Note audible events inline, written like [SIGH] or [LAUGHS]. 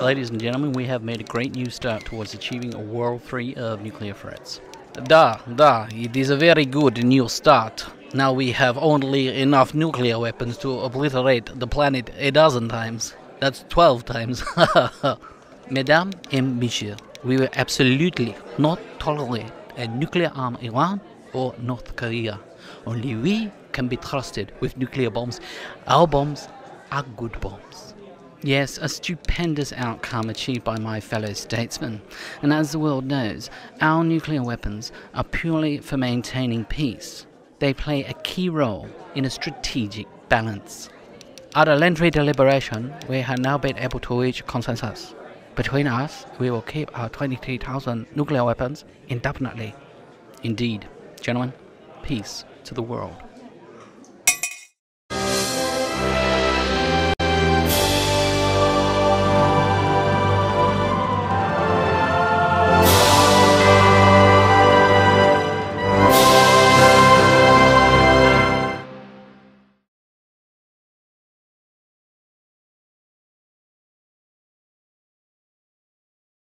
Ladies and gentlemen, we have made a great new start towards achieving a world free of nuclear threats. Da, da, it is a very good new start. Now we have only enough nuclear weapons to obliterate the planet a dozen times. That's 12 times. [LAUGHS] Mesdames et messieurs, we will absolutely not tolerate a nuclear armed Iran or North Korea. Only we can be trusted with nuclear bombs. Our bombs are good bombs. Yes, a stupendous outcome achieved by my fellow statesmen. And as the world knows, our nuclear weapons are purely for maintaining peace. They play a key role in a strategic balance. At a lengthy deliberation, we have now been able to reach consensus. Between us, we will keep our 23,000 nuclear weapons indefinitely. Indeed, gentlemen, peace to the world.